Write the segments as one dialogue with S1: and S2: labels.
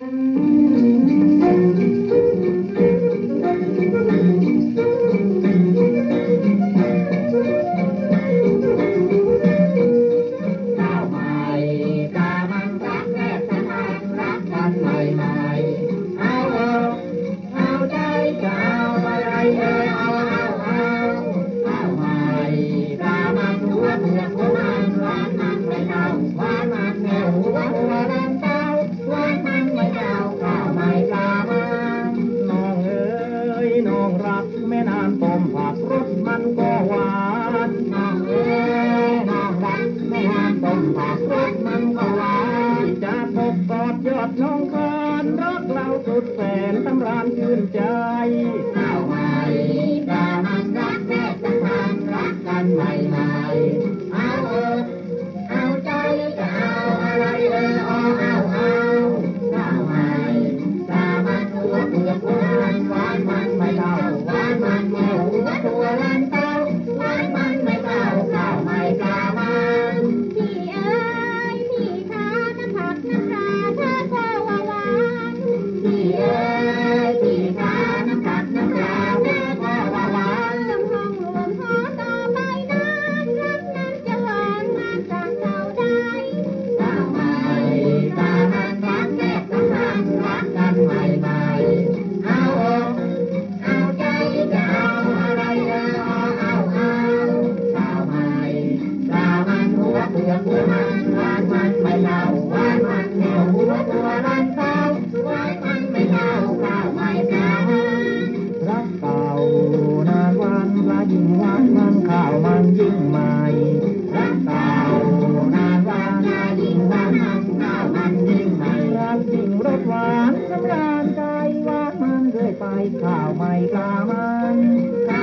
S1: Thank you. อ
S2: งรักแม่นานต้มผักรสมันก็หวาน
S1: นางเอ๋ยนางรักแม่นานต้มผักรสมันก็หวาน
S2: จะพบกอดยอดน้องคานรักเราสุดแสนตำรานชื่นใจ
S1: ข้าวมันยิ่งใหม่รักเต่านานวานยิ่งวานข้าวมัน
S3: ยิ่งให
S1: ม่รั
S3: กยิ่งรสหวาน
S1: สำราญใจว่ามันด้วยไปข้าวใหม่กลามัน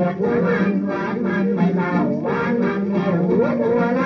S2: วกหวมันห
S1: วานมันไม่
S2: เบาหวานมันเอาหัวตัวละ